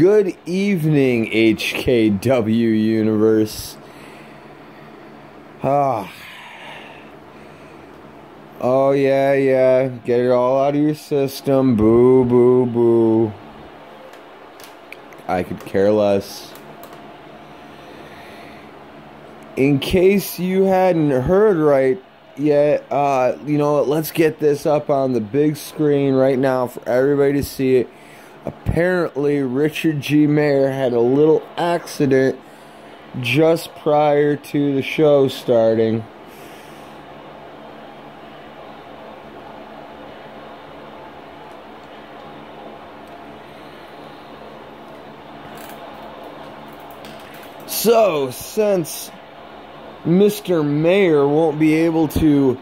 Good evening, HKW Universe. Ah. Oh, yeah, yeah. Get it all out of your system. Boo, boo, boo. I could care less. In case you hadn't heard right yet, uh, you know, let's get this up on the big screen right now for everybody to see it apparently Richard G. Mayer had a little accident just prior to the show starting. So, since Mr. Mayer won't be able to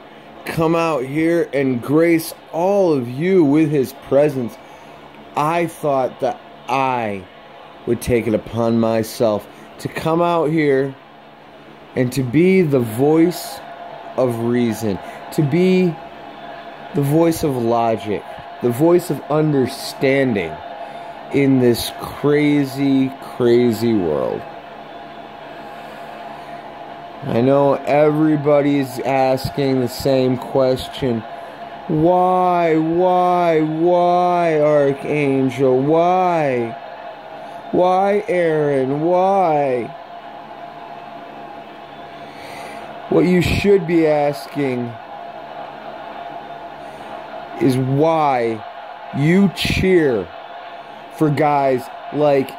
come out here and grace all of you with his presence, I thought that I would take it upon myself to come out here and to be the voice of reason, to be the voice of logic, the voice of understanding in this crazy, crazy world. I know everybody's asking the same question why, why, why, Archangel? Why? Why, Aaron? Why? What you should be asking is why you cheer for guys like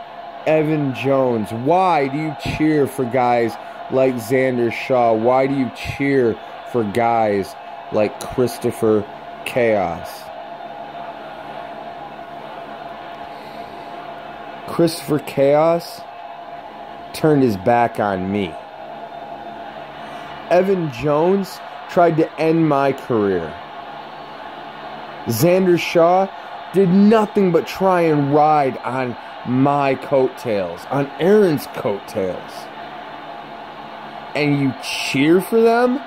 Evan Jones. Why do you cheer for guys like Xander Shaw? Why do you cheer for guys like Christopher chaos. Christopher Chaos turned his back on me. Evan Jones tried to end my career. Xander Shaw did nothing but try and ride on my coattails, on Aaron's coattails. And you cheer for them?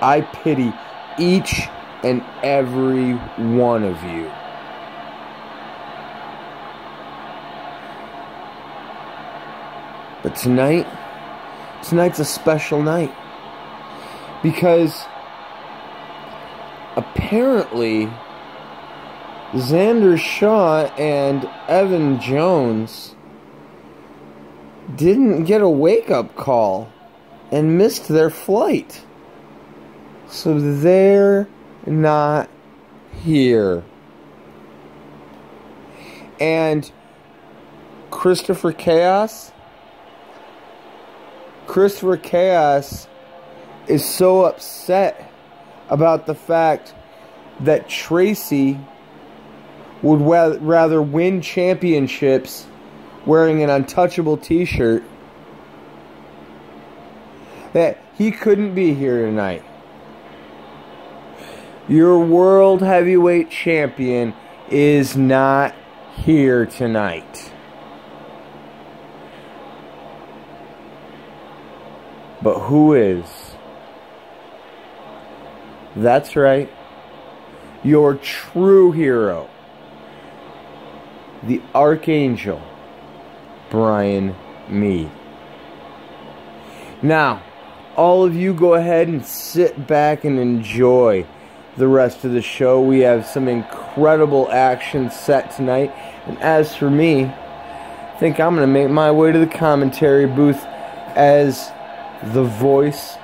I pity each and every one of you. But tonight, tonight's a special night. Because apparently, Xander Shaw and Evan Jones didn't get a wake up call and missed their flight. So they're not here. And Christopher Chaos, Christopher Chaos is so upset about the fact that Tracy would rather win championships wearing an untouchable t shirt that he couldn't be here tonight. Your world heavyweight champion is not here tonight. But who is? That's right. Your true hero. The Archangel, Brian Mead. Now, all of you go ahead and sit back and enjoy the rest of the show. We have some incredible action set tonight. And as for me, I think I'm going to make my way to the commentary booth as the voice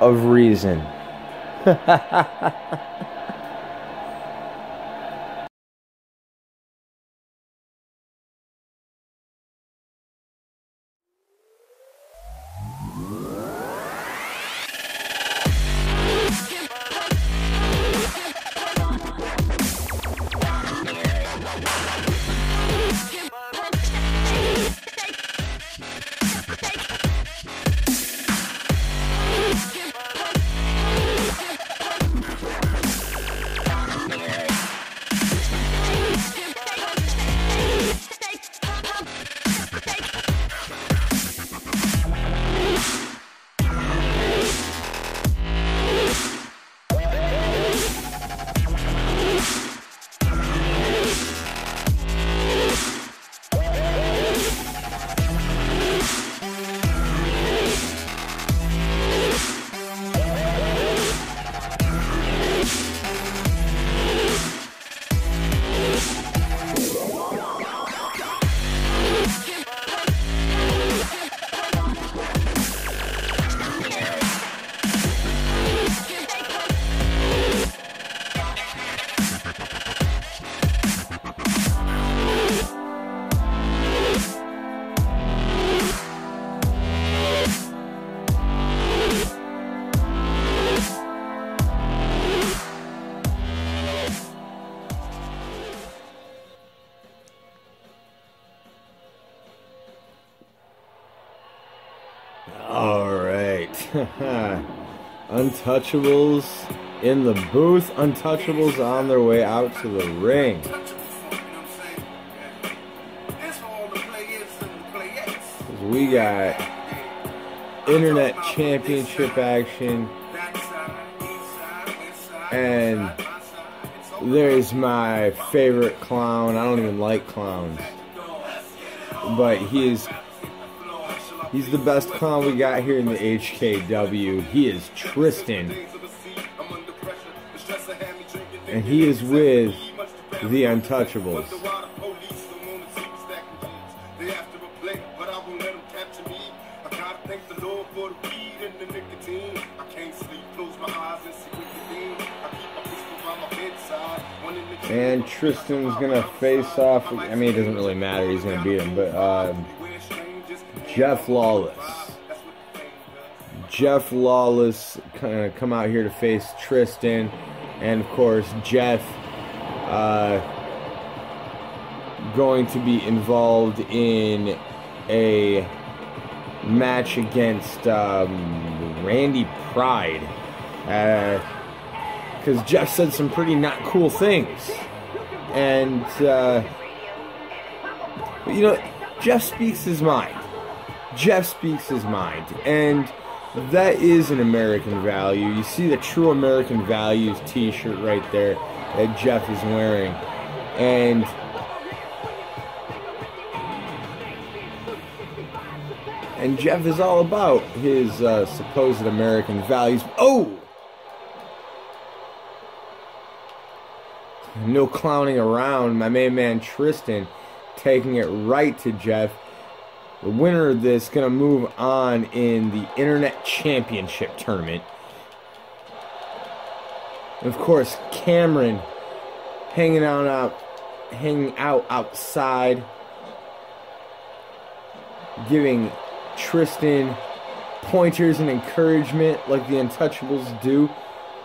of reason. Untouchables in the booth. Untouchables on their way out to the ring. We got Internet Championship action. And there's my favorite clown. I don't even like clowns. But he is he's the best clown we got here in the HKW. He is Tristan. And he is with the Untouchables. And Tristan's gonna face off. I mean, it doesn't really matter. He's gonna beat him, but um, Jeff Lawless. Jeff Lawless kind of come out here to face Tristan, and of course Jeff uh, going to be involved in a match against um, Randy Pride. Uh, because Jeff said some pretty not cool things. And, uh, you know, Jeff speaks his mind. Jeff speaks his mind. And that is an American value. You see the true American values t shirt right there that Jeff is wearing. And. And Jeff is all about his uh, supposed American values. Oh! No clowning around. My main man Tristan taking it right to Jeff. The winner of this going to move on in the Internet Championship tournament. And of course, Cameron hanging out, out hanging out outside, giving Tristan pointers and encouragement like the Untouchables do.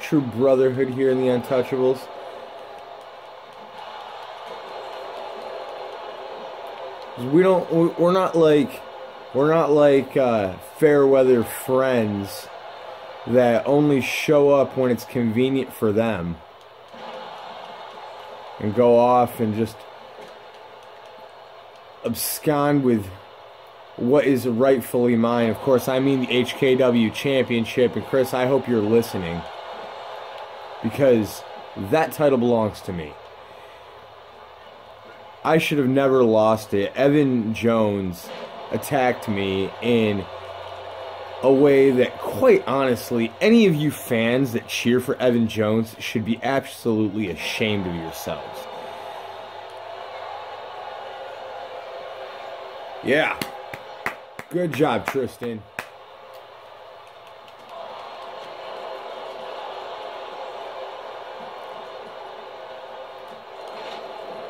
True brotherhood here in the Untouchables. We don't. We're not like. We're not like uh, fair weather friends that only show up when it's convenient for them and go off and just abscond with what is rightfully mine. Of course, I mean the HKW Championship. And Chris, I hope you're listening because that title belongs to me. I should have never lost it. Evan Jones attacked me in a way that, quite honestly, any of you fans that cheer for Evan Jones should be absolutely ashamed of yourselves. Yeah. Good job, Tristan.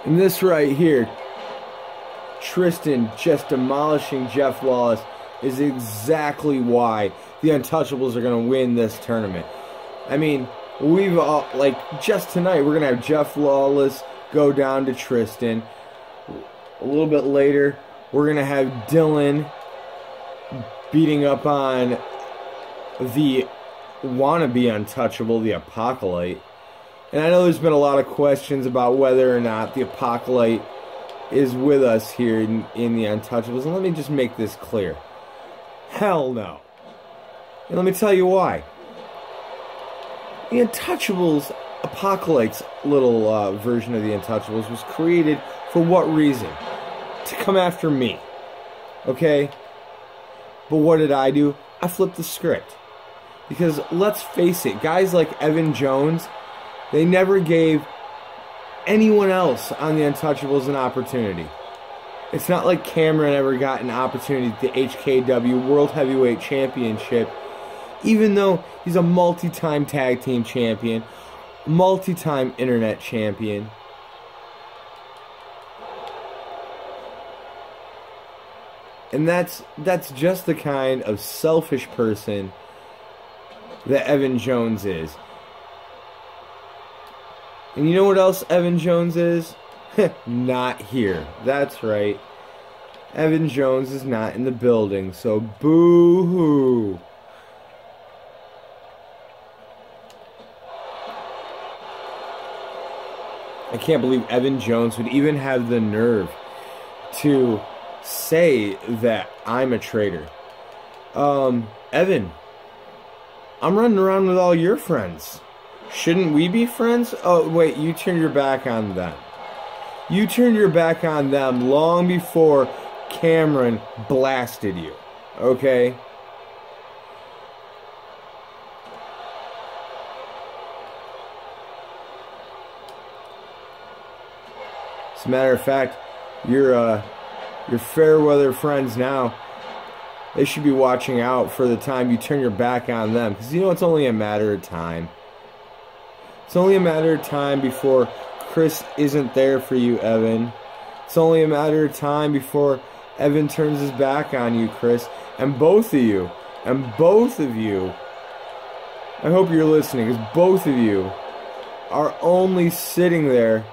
And this right here, Tristan just demolishing Jeff Lawless is exactly why the Untouchables are going to win this tournament. I mean, we've all, like, just tonight, we're going to have Jeff Lawless go down to Tristan. A little bit later, we're going to have Dylan beating up on the wannabe untouchable, the Apocalypse. And I know there's been a lot of questions about whether or not the Apocalypse is with us here in, in the Untouchables. And let me just make this clear. Hell no. And let me tell you why. The Untouchables, Apocalypse little uh, version of the Untouchables was created for what reason? To come after me. Okay? But what did I do? I flipped the script. Because let's face it, guys like Evan Jones they never gave anyone else on the Untouchables an opportunity. It's not like Cameron ever got an opportunity at the HKW World Heavyweight Championship, even though he's a multi time tag team champion, multi time internet champion. And that's that's just the kind of selfish person that Evan Jones is. And you know what else Evan Jones is? not here. That's right. Evan Jones is not in the building, so boo hoo. I can't believe Evan Jones would even have the nerve to say that I'm a traitor. Um, Evan, I'm running around with all your friends. Shouldn't we be friends? Oh, wait, you turned your back on them. You turned your back on them long before Cameron blasted you. Okay? As a matter of fact, your uh, your fair weather friends now, they should be watching out for the time you turn your back on them, because you know it's only a matter of time. It's only a matter of time before Chris isn't there for you, Evan. It's only a matter of time before Evan turns his back on you, Chris, and both of you, and both of you. I hope you're listening, because both of you are only sitting there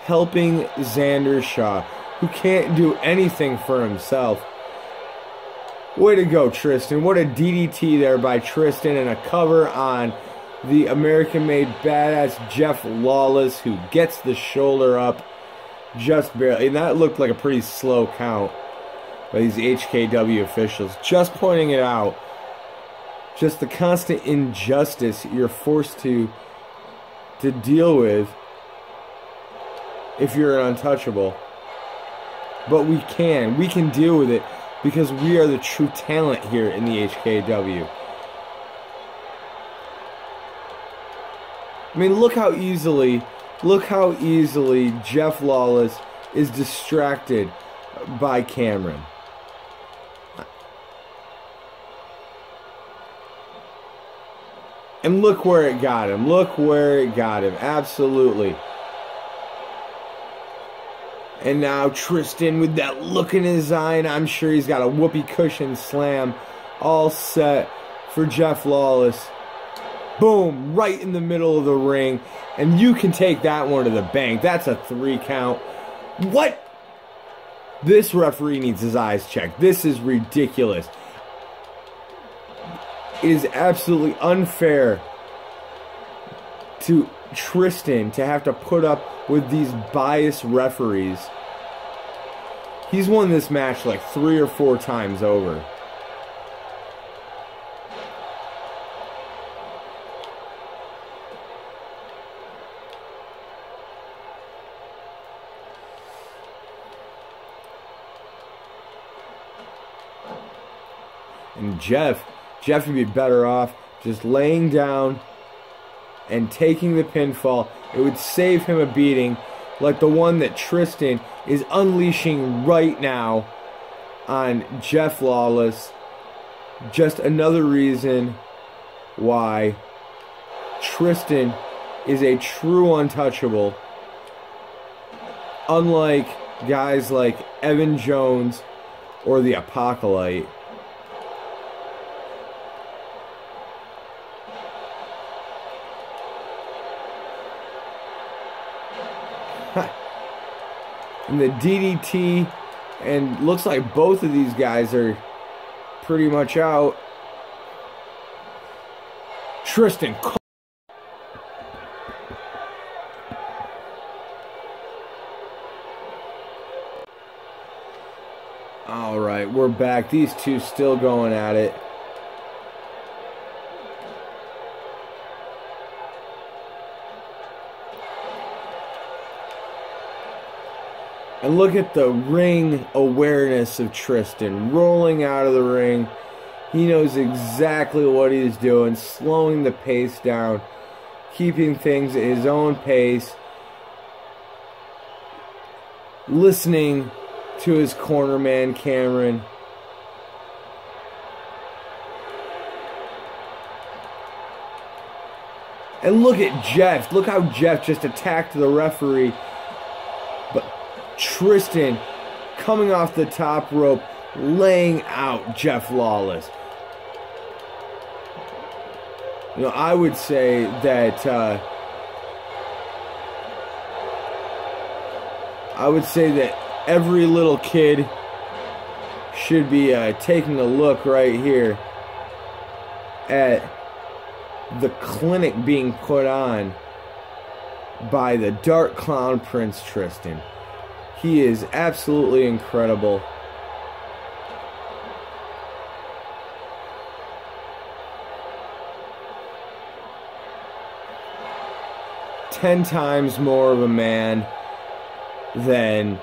helping Xander Shaw, who can't do anything for himself. Way to go, Tristan. What a DDT there by Tristan and a cover on the American made badass Jeff Lawless, who gets the shoulder up just barely. And that looked like a pretty slow count by these HKW officials. Just pointing it out. Just the constant injustice you're forced to to deal with if you're an untouchable. But we can. We can deal with it because we are the true talent here in the HKW. I mean, look how easily, look how easily Jeff Lawless is distracted by Cameron. And look where it got him. Look where it got him. Absolutely. And now Tristan with that look in his eye, and I'm sure he's got a whoopee cushion slam all set for Jeff Lawless. Boom, right in the middle of the ring. And you can take that one to the bank. That's a three count. What? This referee needs his eyes checked. This is ridiculous. It is absolutely unfair to Tristan to have to put up with these biased referees. He's won this match like three or four times over. Jeff, Jeff would be better off just laying down and taking the pinfall. It would save him a beating like the one that Tristan is unleashing right now on Jeff Lawless. Just another reason why Tristan is a true untouchable. Unlike guys like Evan Jones or the Apocalypse. And the DDT, and looks like both of these guys are pretty much out. Tristan. All right, we're back. These two still going at it. And look at the ring awareness of Tristan rolling out of the ring. He knows exactly what he's doing, slowing the pace down, keeping things at his own pace, listening to his corner man, Cameron. And look at Jeff. Look how Jeff just attacked the referee Tristan coming off the top rope, laying out Jeff Lawless. You know, I would say that uh, I would say that every little kid should be uh, taking a look right here at the clinic being put on by the Dark Clown Prince Tristan. He is absolutely incredible. Ten times more of a man than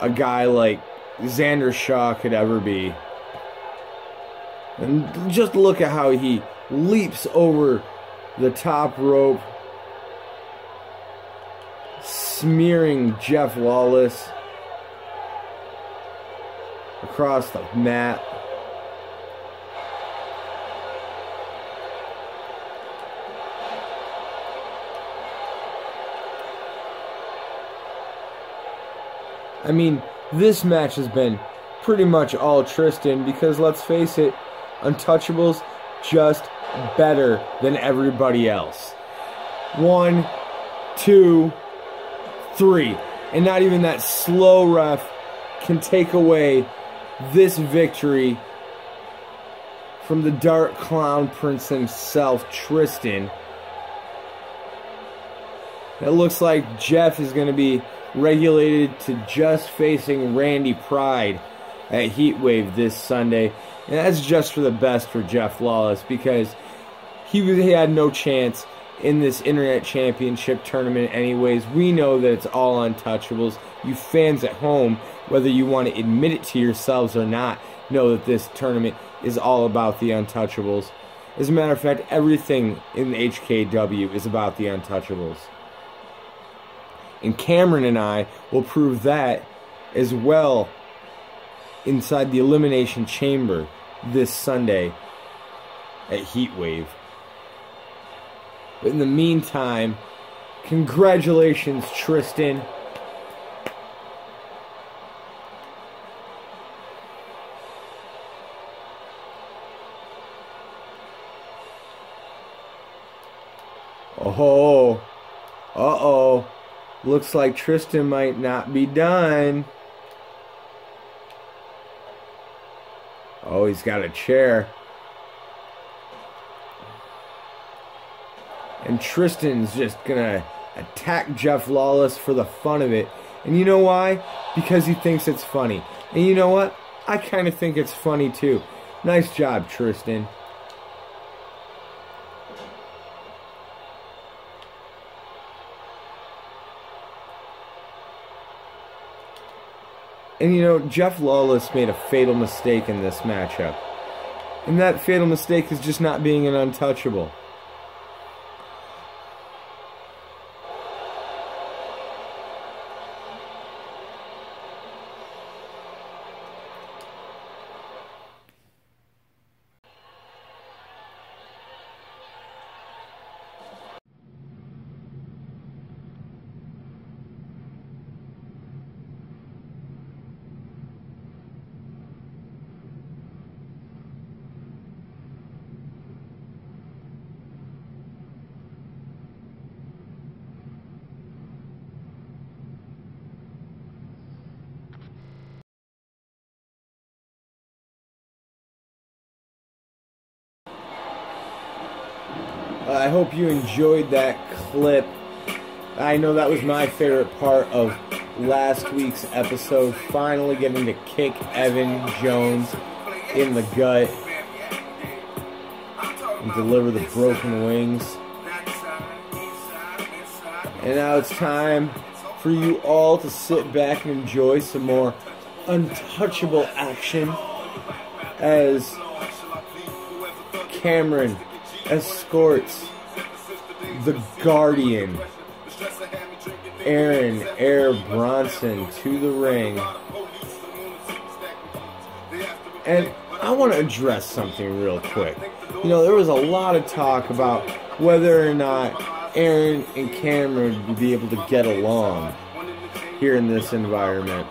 a guy like Xander Shaw could ever be. And just look at how he leaps over the top rope, smearing Jeff Lawless across the mat. I mean, this match has been pretty much all Tristan because let's face it, Untouchables just better than everybody else. One, two, three. And not even that slow ref can take away this victory from the Dark Clown Prince himself, Tristan. It looks like Jeff is going to be regulated to just facing Randy Pride at Heatwave this Sunday. And that's just for the best for Jeff Lawless because he, was, he had no chance in this Internet Championship tournament, anyways. We know that it's all untouchables. You fans at home, whether you want to admit it to yourselves or not, know that this tournament is all about the untouchables. As a matter of fact, everything in HKW is about the untouchables. And Cameron and I will prove that as well inside the Elimination Chamber this Sunday at Heatwave. But in the meantime, congratulations, Tristan. Oh, uh oh. Looks like Tristan might not be done. Oh, he's got a chair. And Tristan's just gonna attack Jeff Lawless for the fun of it. And you know why? Because he thinks it's funny. And you know what? I kind of think it's funny too. Nice job, Tristan. And you know, Jeff Lawless made a fatal mistake in this matchup. And that fatal mistake is just not being an untouchable. Uh, I hope you enjoyed that clip. I know that was my favorite part of last week's episode. Finally getting to kick Evan Jones in the gut and deliver the broken wings. And now it's time for you all to sit back and enjoy some more untouchable action as Cameron escorts the Guardian, Aaron Air Bronson, to the ring. And I want to address something real quick. You know, there was a lot of talk about whether or not Aaron and Cameron would be able to get along here in this environment.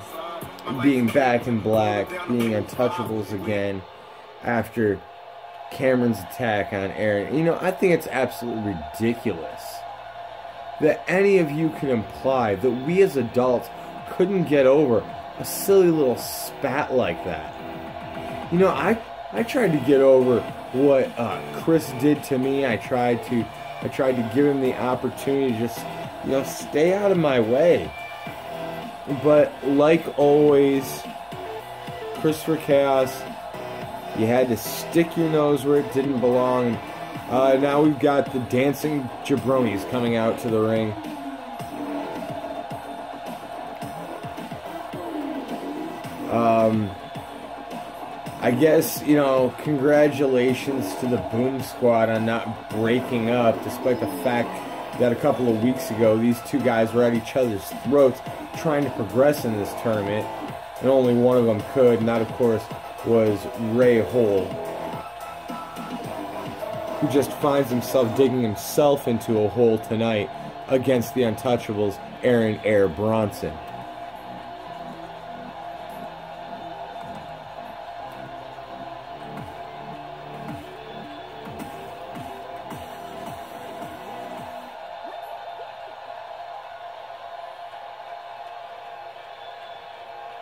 Being back in black, being untouchables again after Cameron's attack on Aaron. You know, I think it's absolutely ridiculous that any of you can imply that we as adults couldn't get over a silly little spat like that. You know, I I tried to get over what uh, Chris did to me. I tried to I tried to give him the opportunity to just you know, stay out of my way. But like always, Christopher Chaos, you had to stick your nose where it didn't belong. Uh, now we've got the dancing jabronis coming out to the ring. Um, I guess, you know, congratulations to the Boom Squad on not breaking up, despite the fact that a couple of weeks ago these two guys were at each other's throats trying to progress in this tournament, and only one of them could, and that, of course, was Ray Hole, who just finds himself digging himself into a hole tonight against the Untouchables, Aaron Air Bronson.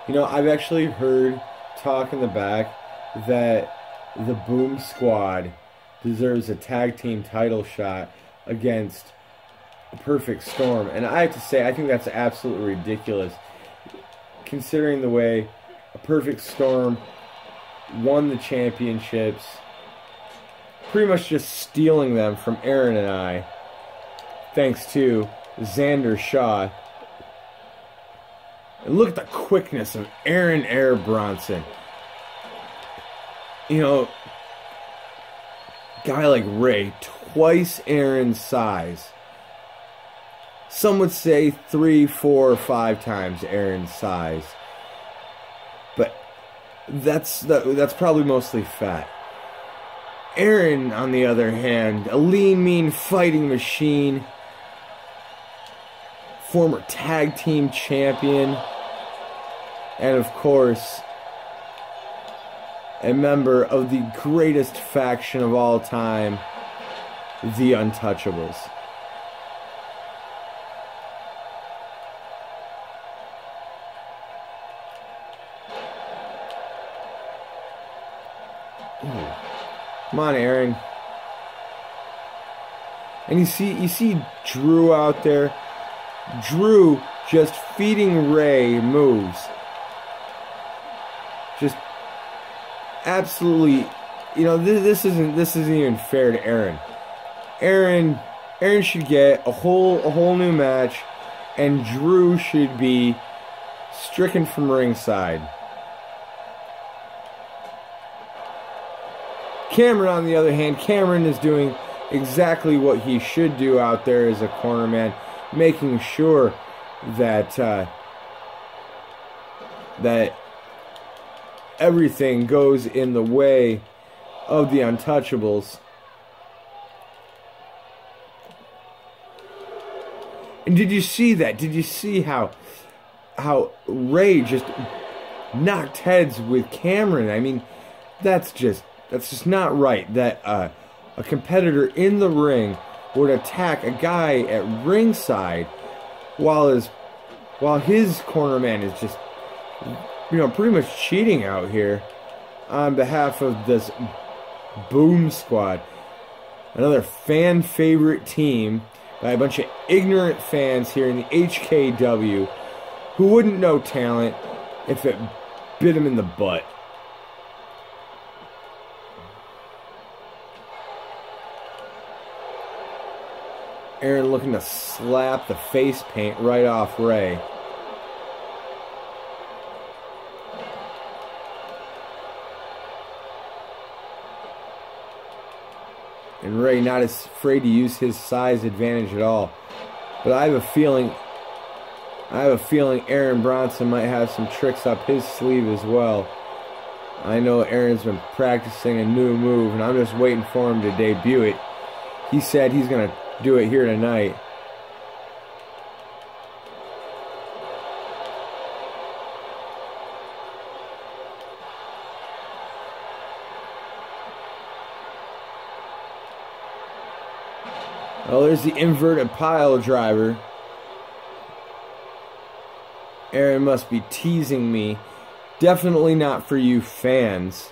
You know, I've actually heard talk in the back that the Boom Squad deserves a tag team title shot against Perfect Storm. And I have to say, I think that's absolutely ridiculous. Considering the way a Perfect Storm won the championships, pretty much just stealing them from Aaron and I, thanks to Xander Shaw and look at the quickness of Aaron Air Bronson. You know, guy like Ray, twice Aaron's size. Some would say three, four, or five times Aaron's size. But that's that's probably mostly fat. Aaron, on the other hand, a lean, mean fighting machine former tag team champion, and of course, a member of the greatest faction of all time, the Untouchables. Come on, Aaron. And you see you see Drew out there Drew just feeding Ray moves. Just absolutely, you know, this, this isn't this isn't even fair to Aaron. Aaron, Aaron should get a whole a whole new match, and Drew should be stricken from ringside. Cameron, on the other hand, Cameron is doing exactly what he should do out there as a corner man making sure that uh, that everything goes in the way of the untouchables. And did you see that? Did you see how how Ray just knocked heads with Cameron? I mean, that's just that's just not right. That uh, a competitor in the ring would attack a guy at ringside while his while his corner man is just you know pretty much cheating out here on behalf of this boom squad. Another fan favorite team by a bunch of ignorant fans here in the HKW who wouldn't know talent if it bit them in the butt Aaron looking to slap the face paint right off Ray. And Ray not as afraid to use his size advantage at all. But I have a feeling I have a feeling Aaron Bronson might have some tricks up his sleeve as well. I know Aaron's been practicing a new move and I'm just waiting for him to debut it. He said he's going to do it here tonight. Well, there's the inverted pile driver. Aaron must be teasing me. Definitely not for you fans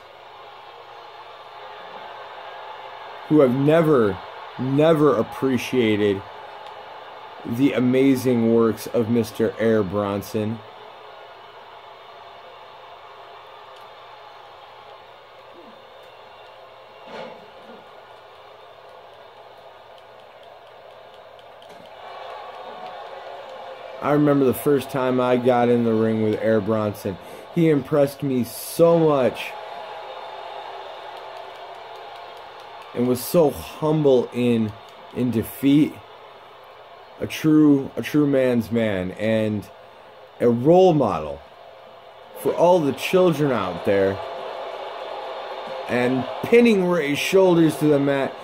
who have never never appreciated the amazing works of Mr. Air Bronson. I remember the first time I got in the ring with Air Bronson. He impressed me so much and was so humble in in defeat. A true a true man's man and a role model for all the children out there. And pinning Ray's shoulders to the mat.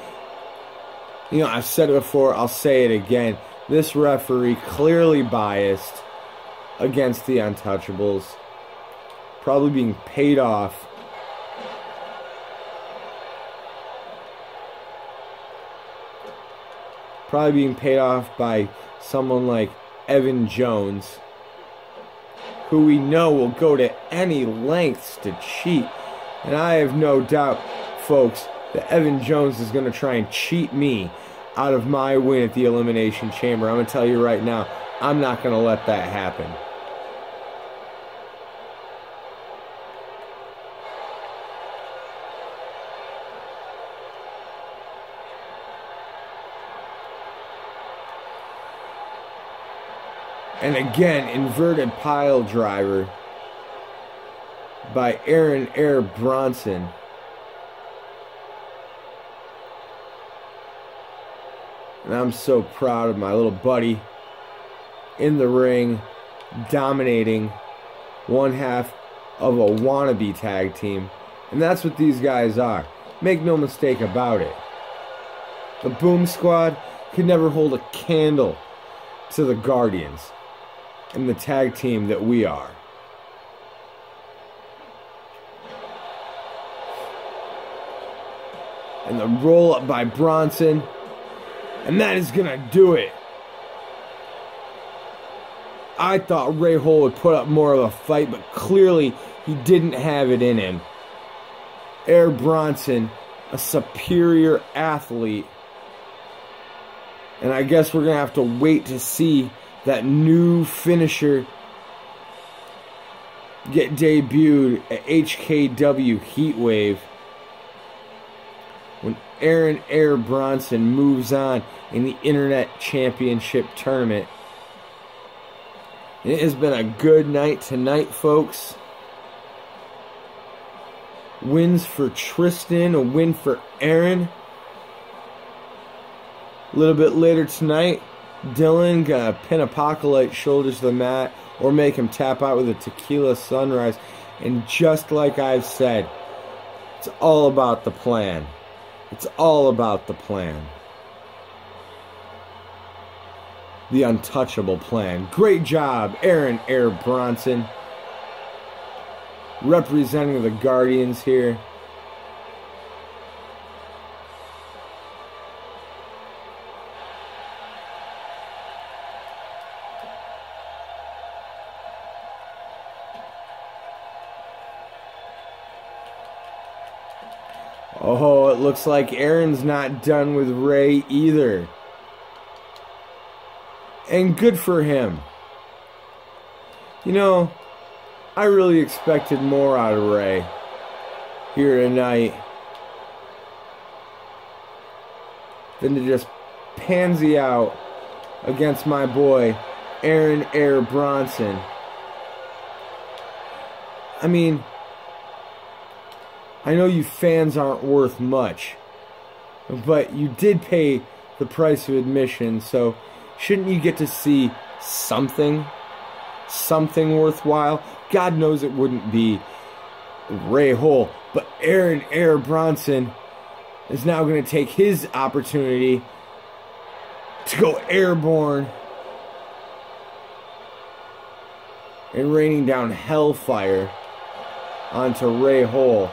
You know, I've said it before, I'll say it again this referee clearly biased against the Untouchables, probably being paid off. Probably being paid off by someone like Evan Jones, who we know will go to any lengths to cheat. And I have no doubt, folks, that Evan Jones is going to try and cheat me out of my win at the Elimination Chamber. I'm going to tell you right now, I'm not going to let that happen. And again, inverted pile driver by Aaron Air Bronson. And I'm so proud of my little buddy in the ring, dominating one half of a wannabe tag team. And that's what these guys are. Make no mistake about it. The Boom Squad could never hold a candle to the Guardians and the tag team that we are. And the roll up by Bronson and that is going to do it. I thought Ray Hole would put up more of a fight, but clearly he didn't have it in him. Air Bronson, a superior athlete. And I guess we're going to have to wait to see that new finisher get debuted at HKW Heatwave when Aaron Air Bronson moves on in the Internet Championship Tournament. It has been a good night tonight, folks. Wins for Tristan, a win for Aaron. A little bit later tonight, Dylan gonna pin Apocalypse shoulders to the mat or make him tap out with a tequila sunrise. And just like I've said, it's all about the plan. It's all about the plan. The untouchable plan. Great job, Aaron Air Bronson. Representing the Guardians here. Oh, it looks like Aaron's not done with Ray either. And good for him. You know, I really expected more out of Ray here tonight than to just pansy out against my boy Aaron Air Bronson. I mean, I know you fans aren't worth much, but you did pay the price of admission, so shouldn't you get to see something? Something worthwhile? God knows it wouldn't be Ray Hole, but Aaron Air Bronson is now going to take his opportunity to go airborne and raining down hellfire onto Ray Hole.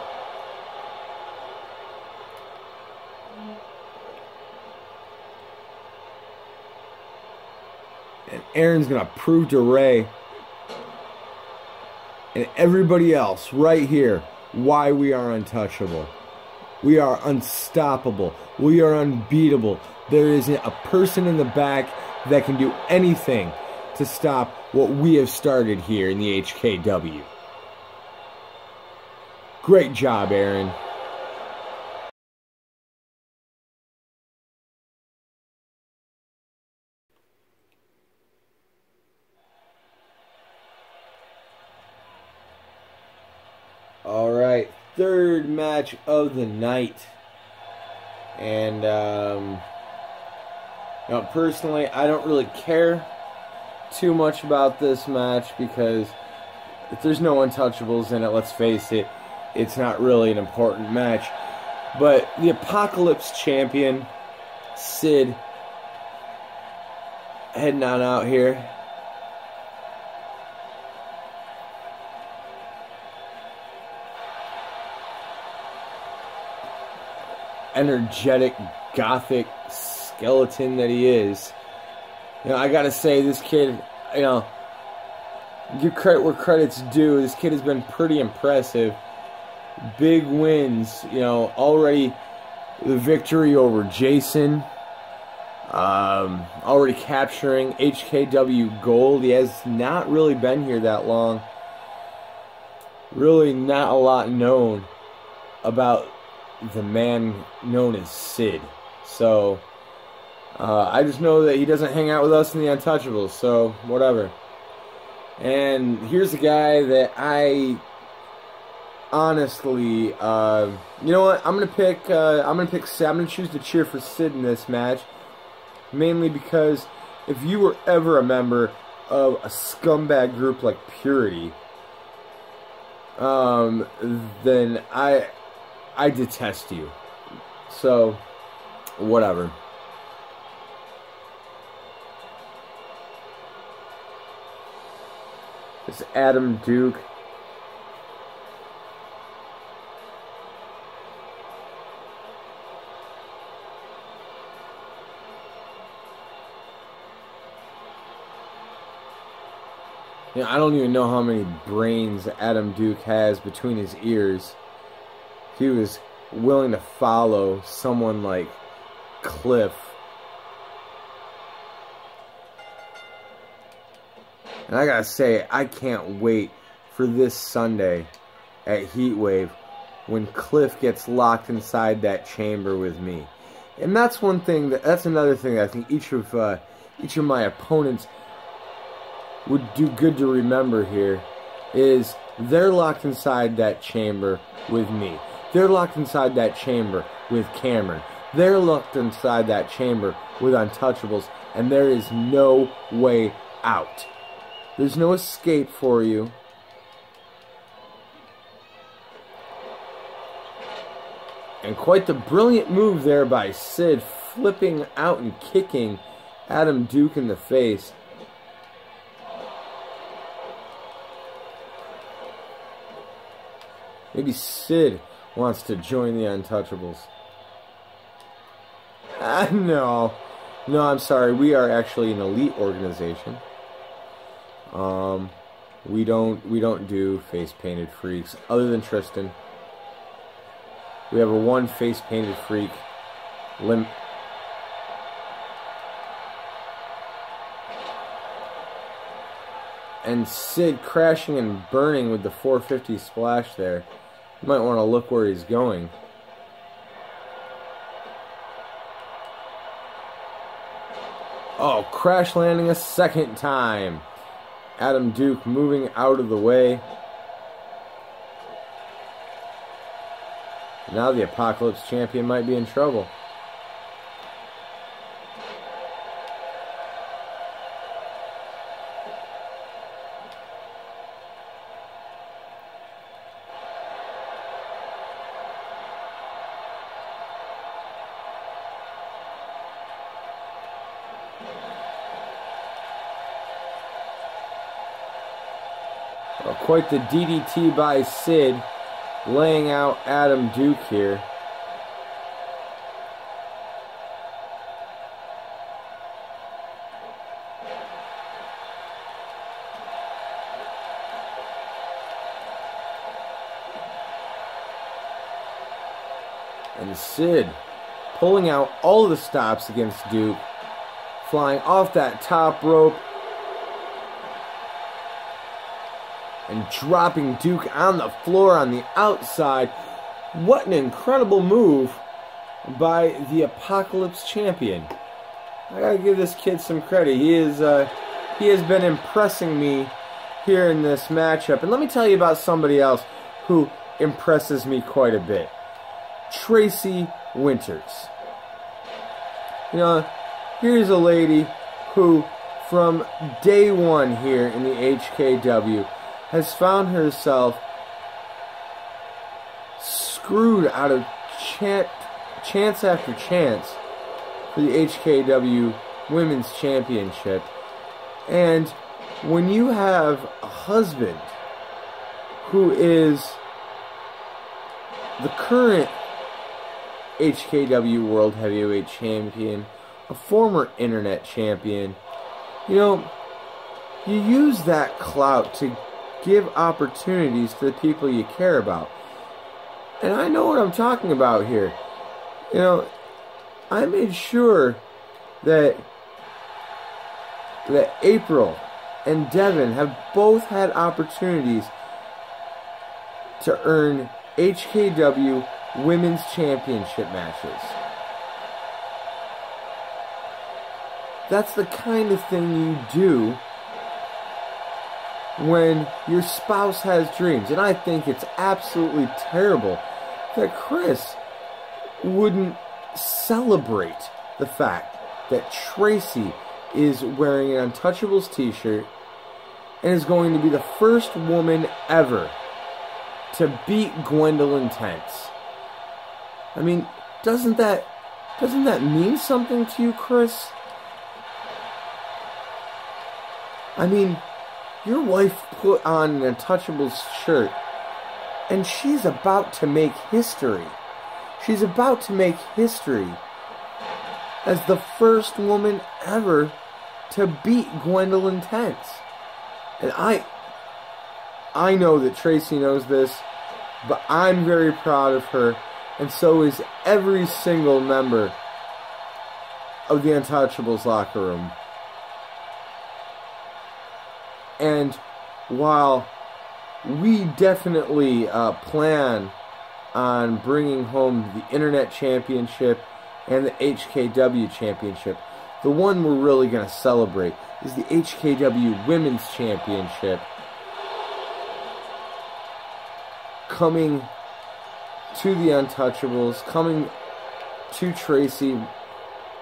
Aaron's going to prove to Ray and everybody else right here why we are untouchable. We are unstoppable. We are unbeatable. There isn't a person in the back that can do anything to stop what we have started here in the HKW. Great job, Aaron. All right, third match of the night. And, um, you know, personally, I don't really care too much about this match because if there's no untouchables in it, let's face it, it's not really an important match. But the Apocalypse Champion, Sid, heading on out here. Energetic, gothic skeleton that he is. You know, I gotta say, this kid, you know, give credit where credit's due. This kid has been pretty impressive. Big wins, you know, already the victory over Jason. Um, already capturing HKW gold. He has not really been here that long. Really, not a lot known about the man known as Sid. So, uh, I just know that he doesn't hang out with us in the Untouchables, so whatever. And here's a guy that I honestly, uh, you know what? I'm gonna pick. Uh, I'm gonna pick. I'm gonna choose to cheer for Sid in this match, mainly because if you were ever a member of a scumbag group like Purity, um, then I I detest you. So, whatever. It's Adam Duke. You know, I don't even know how many brains Adam Duke has between his ears. He was willing to follow someone like Cliff And I gotta say, I can't wait for this Sunday at Heatwave when Cliff gets locked inside that chamber with me. And that's one thing that that's another thing that I think each of uh, each of my opponents would do good to remember here is they're locked inside that chamber with me. They're locked inside that chamber with Cameron. They're locked inside that chamber with Untouchables, and there is no way out. There's no escape for you. And quite the brilliant move there by Sid, flipping out and kicking Adam Duke in the face. Maybe Sid wants to join the Untouchables. Ah, no. No, I'm sorry. We are actually an elite organization. Um, we don't we don't do face painted freaks other than Tristan. We have a one face painted freak. Limp. And Sid crashing and burning with the 450 splash there. You might want to look where he's going. Oh, crash landing a second time. Adam Duke moving out of the way. Now the Apocalypse Champion might be in trouble. Quite the DDT by Sid, laying out Adam Duke here. And Sid pulling out all the stops against Duke, flying off that top rope and dropping Duke on the floor on the outside. What an incredible move by the Apocalypse Champion. I gotta give this kid some credit. He is uh, he has been impressing me here in this matchup. And let me tell you about somebody else who impresses me quite a bit. Tracy Winters. You know, here's a lady who, from day one here in the HKW, has found herself screwed out of chance, chance after chance for the HKW Women's Championship. And when you have a husband who is the current HKW World Heavyweight Champion, a former internet champion, you know, you use that clout to give opportunities to the people you care about. And I know what I'm talking about here. You know, I made sure that that April and Devin have both had opportunities to earn HKW Women's Championship matches. That's the kind of thing you do when your spouse has dreams. And I think it's absolutely terrible that Chris wouldn't celebrate the fact that Tracy is wearing an Untouchables t shirt and is going to be the first woman ever to beat Gwendolyn Tense. I mean, doesn't that doesn't that mean something to you, Chris? I mean, your wife put on an Untouchables shirt and she's about to make history. She's about to make history as the first woman ever to beat Gwendolyn Tense. And I I know that Tracy knows this, but I'm very proud of her, and so is every single member of the Untouchables locker room. And while we definitely uh, plan on bringing home the Internet Championship and the HKW Championship, the one we're really going to celebrate is the HKW Women's Championship coming to the Untouchables, coming to Tracy,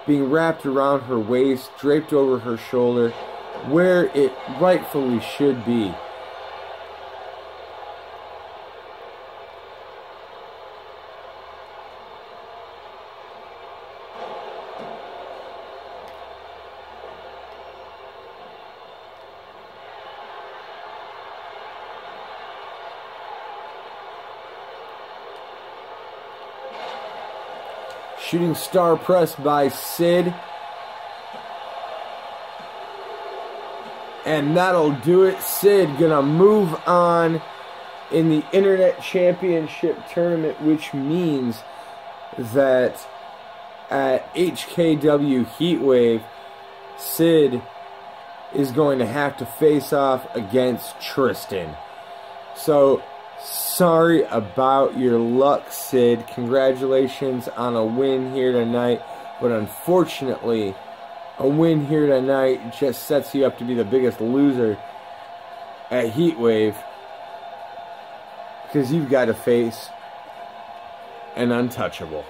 being wrapped around her waist, draped over her shoulder, where it rightfully should be. Shooting star press by Sid. And that'll do it. Sid gonna move on in the Internet Championship Tournament, which means that at HKW Heatwave, Sid is going to have to face off against Tristan. So Sorry about your luck, Sid. Congratulations on a win here tonight. But unfortunately, a win here tonight just sets you up to be the biggest loser at Heatwave. Because you've got to face an untouchable.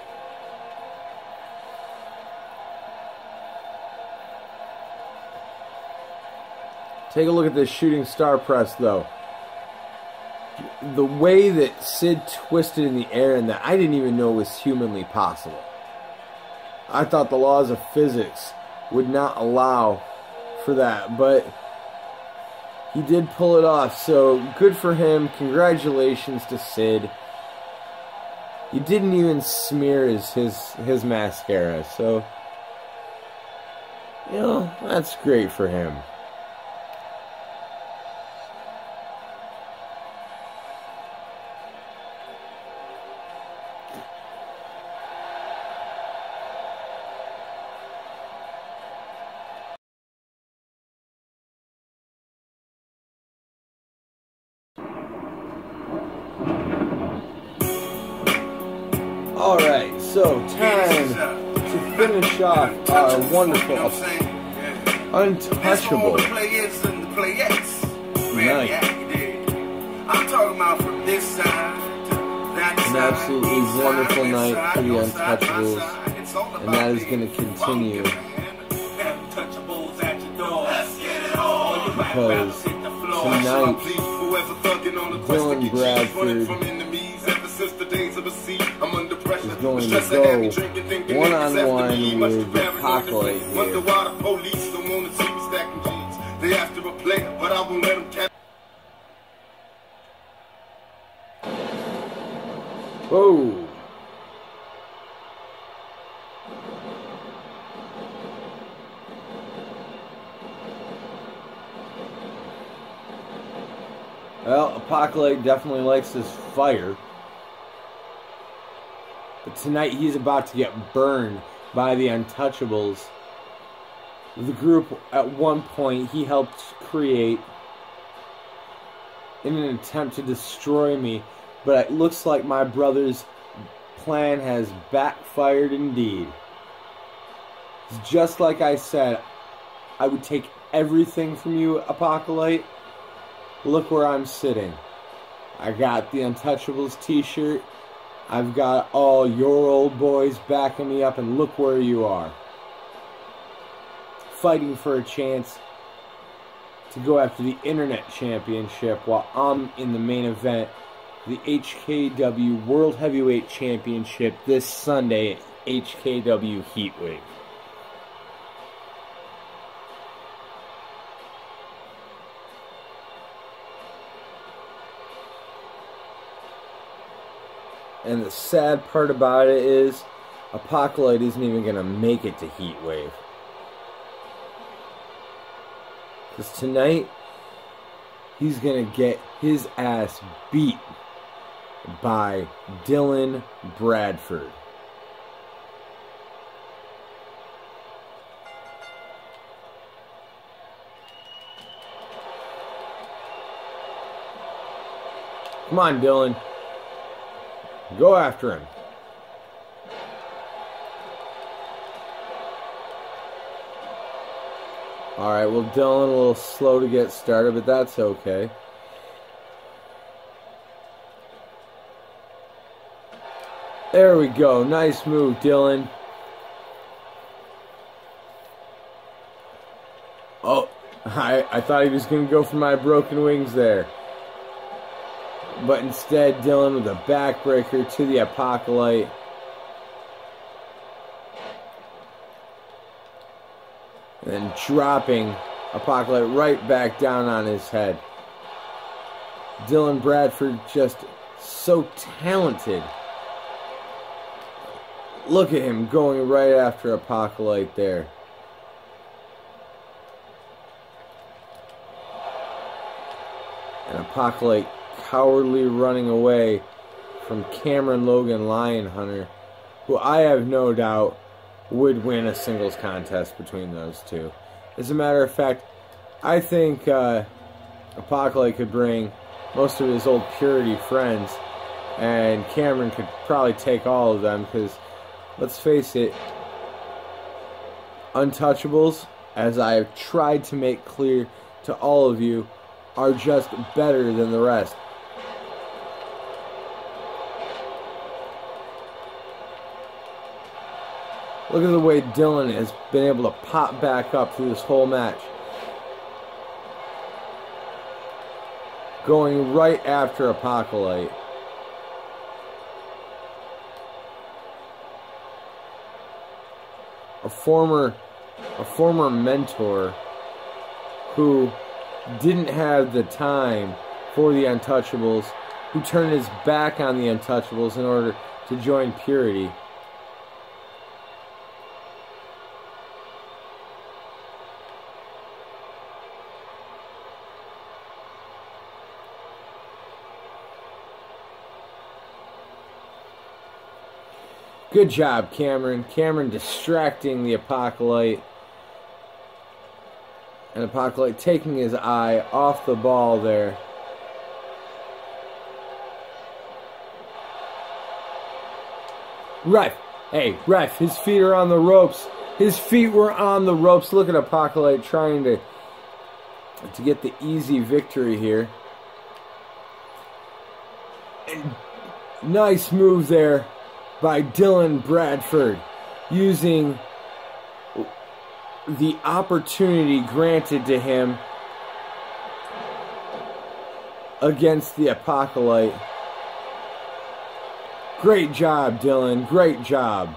Take a look at this shooting star press, though the way that Sid twisted in the air and that I didn't even know was humanly possible. I thought the laws of physics would not allow for that, but he did pull it off. So good for him. Congratulations to Sid. He didn't even smear his his, his mascara, so you know that's great for him. Definitely likes this fire. But tonight he's about to get burned by the Untouchables. The group at one point he helped create in an attempt to destroy me, but it looks like my brother's plan has backfired indeed. It's just like I said, I would take everything from you, Apocalypse. Look where I'm sitting. I got the Untouchables t shirt. I've got all your old boys backing me up, and look where you are. Fighting for a chance to go after the Internet Championship while I'm in the main event, the HKW World Heavyweight Championship this Sunday at HKW Heatwave. And the sad part about it is, Apocalypse isn't even going to make it to Heatwave. Because tonight, he's going to get his ass beat by Dylan Bradford. Come on, Dylan. Go after him. Alright, well, Dylan a little slow to get started, but that's okay. There we go. Nice move, Dylan. Oh, I, I thought he was going to go for my broken wings there. But instead, Dylan with a backbreaker to the Apocalypse. And then dropping Apocalypse right back down on his head. Dylan Bradford just so talented. Look at him going right after Apocalypse there. And Apocalypse cowardly running away from Cameron Logan Lion Hunter, who I have no doubt would win a singles contest between those two. As a matter of fact, I think uh, Apocalypse could bring most of his old Purity friends, and Cameron could probably take all of them because, let's face it, Untouchables, as I have tried to make clear to all of you, are just better than the rest. Look at the way Dylan has been able to pop back up through this whole match. Going right after Apocalypse. A former a former mentor who didn't have the time for the Untouchables, who turned his back on the Untouchables in order to join Purity. Good job, Cameron. Cameron distracting the Apocalypse. And Apocalypse taking his eye off the ball there. Ref, hey, ref, his feet are on the ropes. His feet were on the ropes. Look at Apocalypse trying to to get the easy victory here. And nice move there by Dylan Bradford using the opportunity granted to him against the Apocalypse. Great job, Dylan. Great job.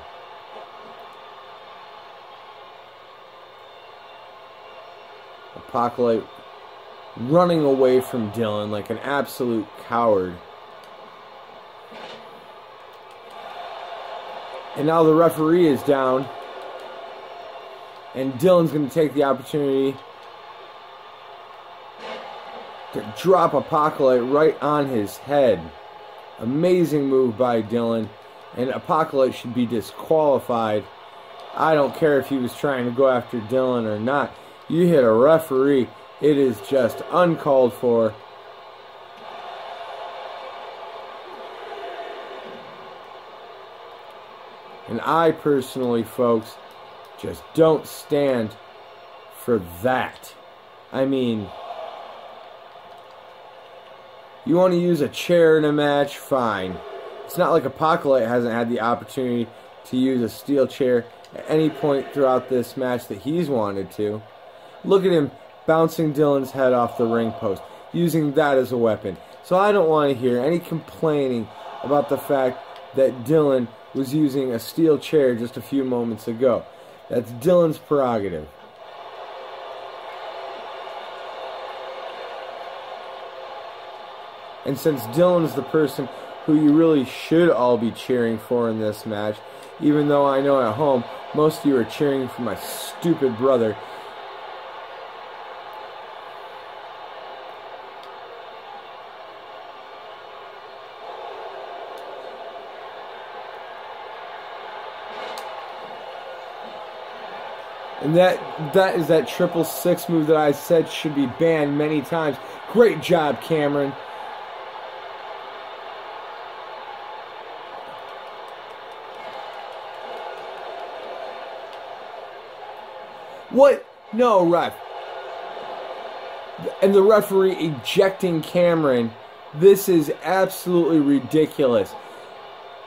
Apocalypse running away from Dylan like an absolute coward. And now the referee is down. And Dylan's going to take the opportunity to drop Apocalypse right on his head. Amazing move by Dylan. And Apocalypse should be disqualified. I don't care if he was trying to go after Dylan or not. You hit a referee. It is just uncalled for. And I personally, folks, just don't stand for that. I mean, you want to use a chair in a match? Fine. It's not like Apocalypse hasn't had the opportunity to use a steel chair at any point throughout this match that he's wanted to. Look at him bouncing Dylan's head off the ring post, using that as a weapon. So I don't want to hear any complaining about the fact that Dylan was using a steel chair just a few moments ago. That's Dylan's prerogative. And since Dylan's the person who you really should all be cheering for in this match, even though I know at home most of you are cheering for my stupid brother, And that that is that triple six move that I said should be banned many times. Great job, Cameron. What? No, ref. And the referee ejecting Cameron. This is absolutely ridiculous.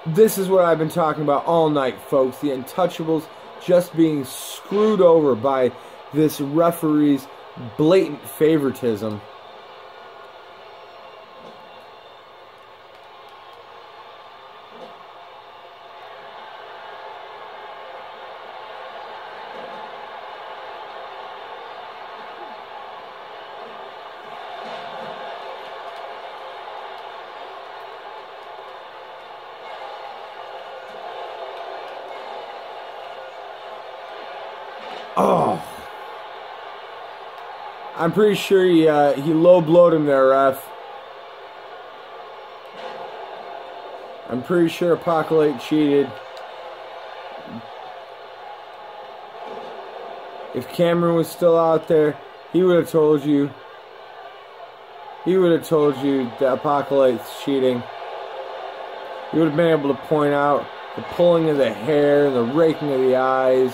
This is what I've been talking about all night, folks. The Untouchables just being screwed over by this referee's blatant favoritism. I'm pretty sure he, uh, he low blowed him there, ref. I'm pretty sure Apocalypse cheated. If Cameron was still out there, he would have told you. He would have told you that Apocalypse cheating. He would have been able to point out the pulling of the hair the raking of the eyes.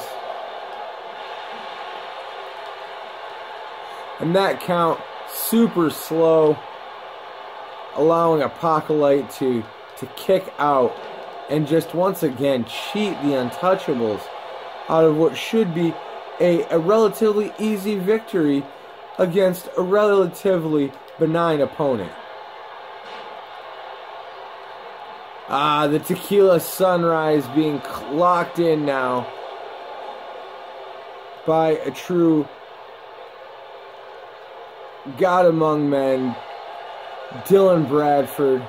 And that count super slow, allowing Apocalypse to, to kick out and just once again cheat the Untouchables out of what should be a, a relatively easy victory against a relatively benign opponent. Ah, the Tequila Sunrise being clocked in now by a true God among men, Dylan Bradford.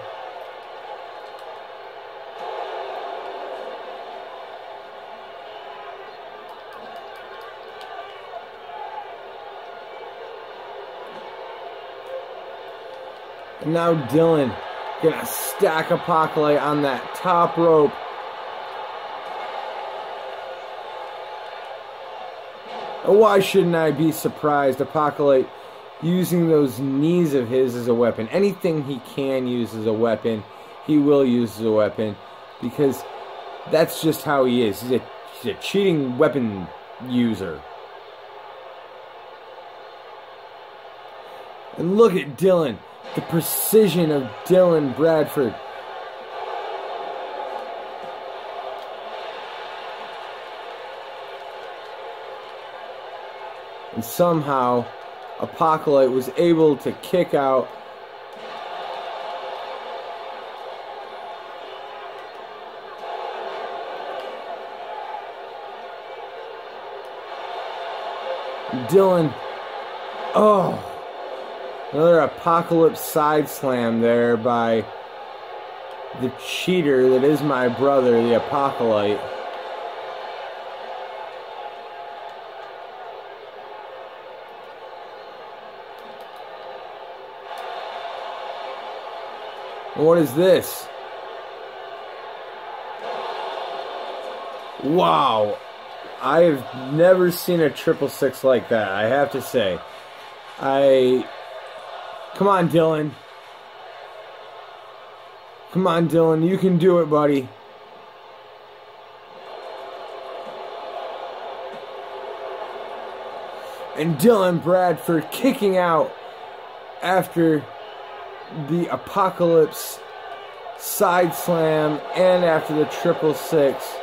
And now Dylan gonna stack Apocalypse on that top rope. Why shouldn't I be surprised? Apocalypse using those knees of his as a weapon. Anything he can use as a weapon, he will use as a weapon because That's just how he is. He's a, he's a cheating weapon user. And look at Dylan. The precision of Dylan Bradford. And somehow, Apocalypse was able to kick out Dylan. Oh. Another apocalypse side slam there by the cheater that is my brother, the apocalypse. What is this? Wow. I've never seen a triple six like that, I have to say. I. Come on, Dylan. Come on, Dylan. You can do it, buddy. And Dylan Bradford kicking out after the Apocalypse side slam and after the triple six.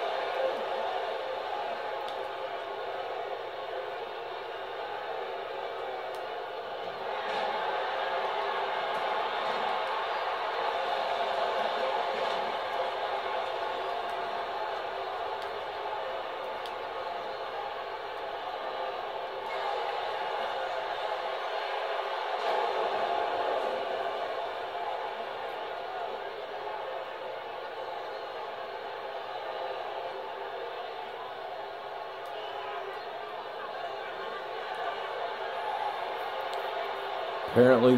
Apparently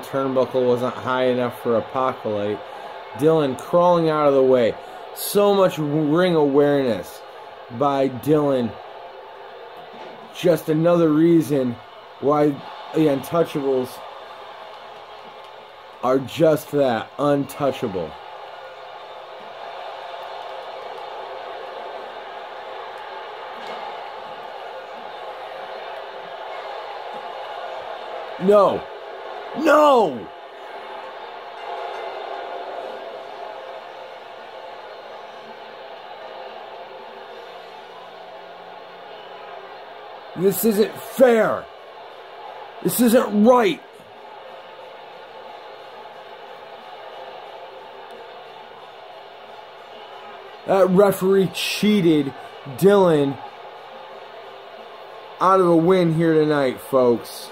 turnbuckle wasn't high enough for Apocalypse. Dylan crawling out of the way. So much ring awareness by Dylan. Just another reason why the Untouchables are just that untouchable. No. No! This isn't fair. This isn't right. That referee cheated Dylan out of a win here tonight, folks.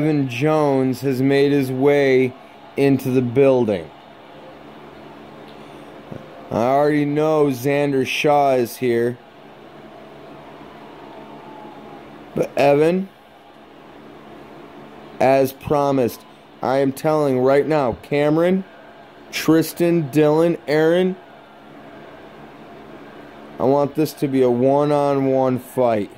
Evan Jones has made his way into the building. I already know Xander Shaw is here. But Evan, as promised, I am telling right now, Cameron Tristan, Dylan, Aaron. I want this to be a one on one fight.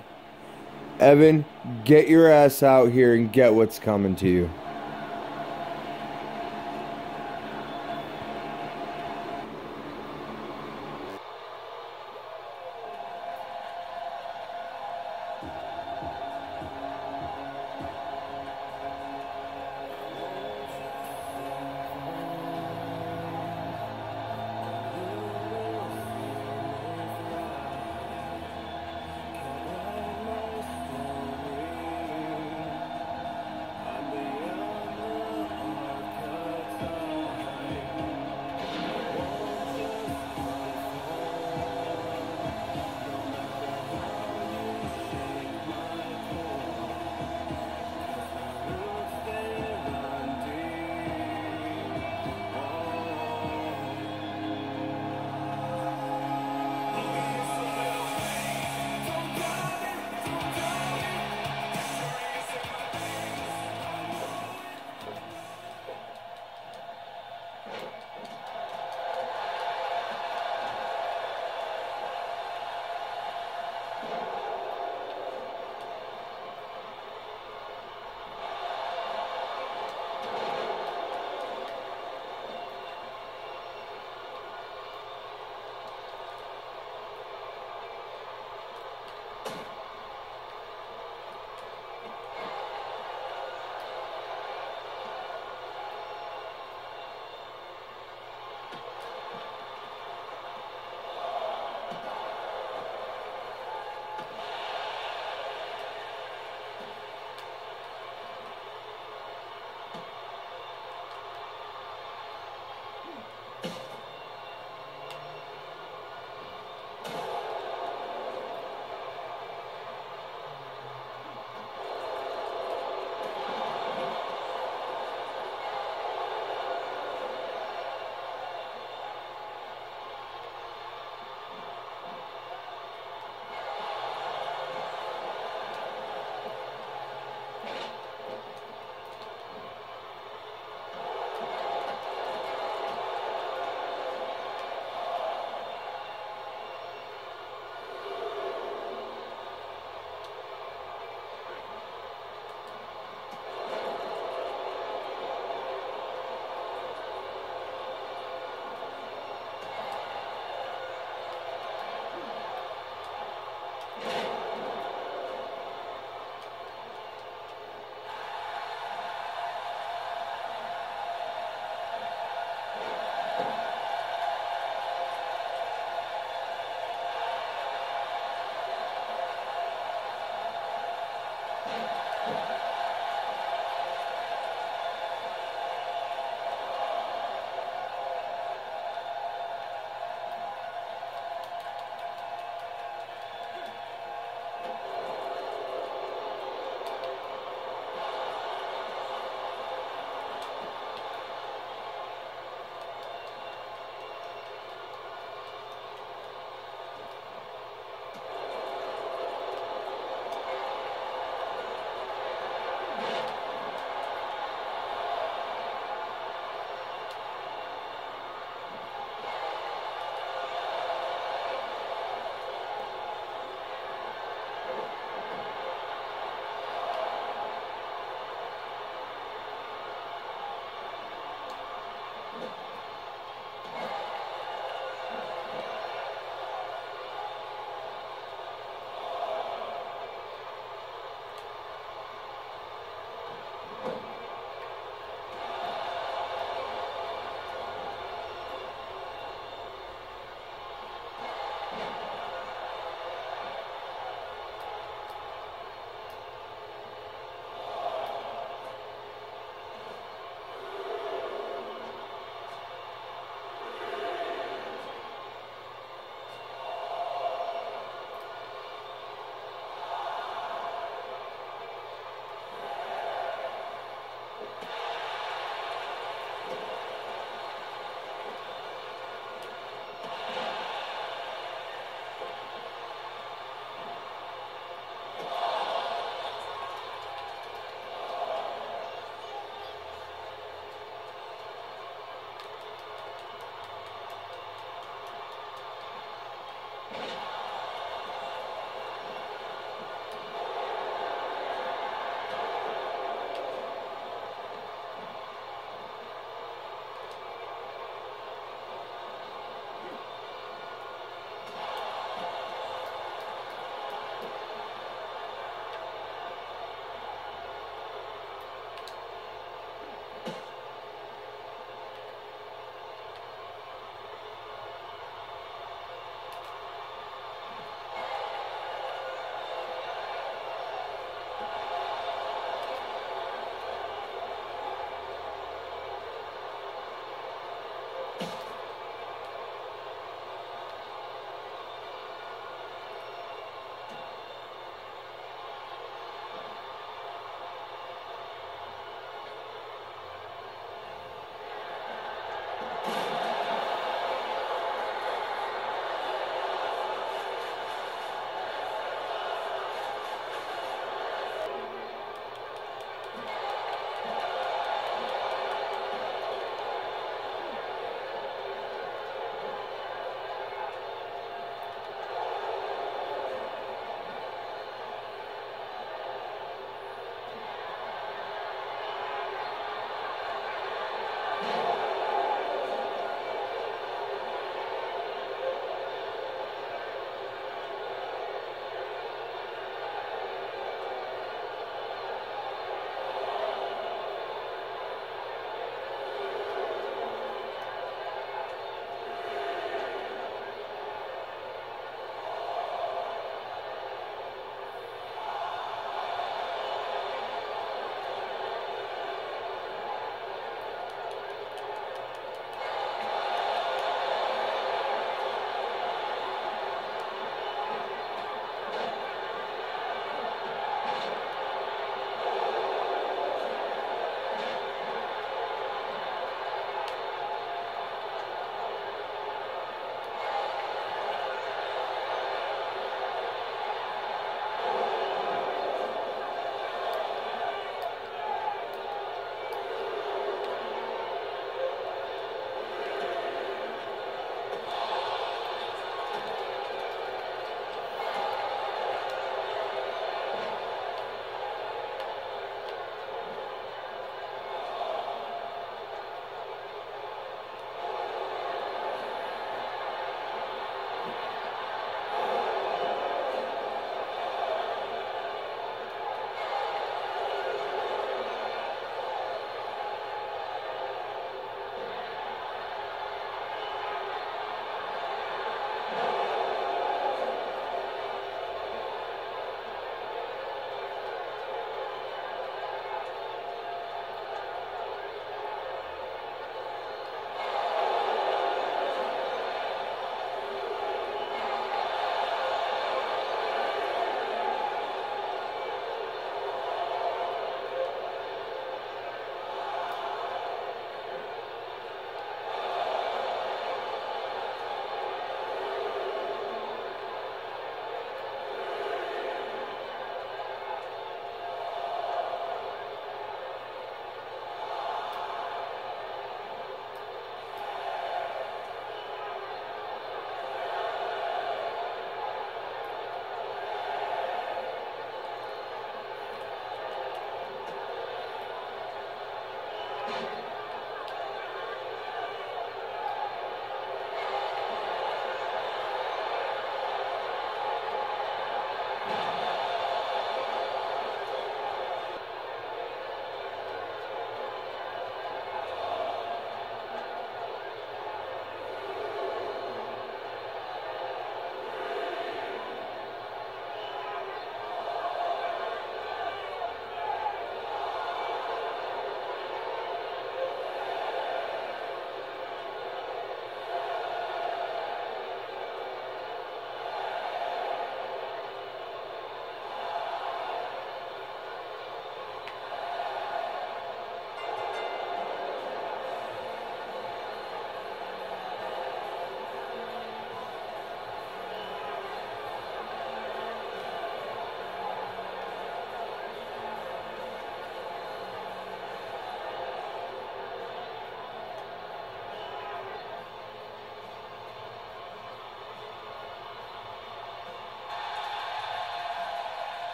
Evan, get your ass out here and get what's coming to you.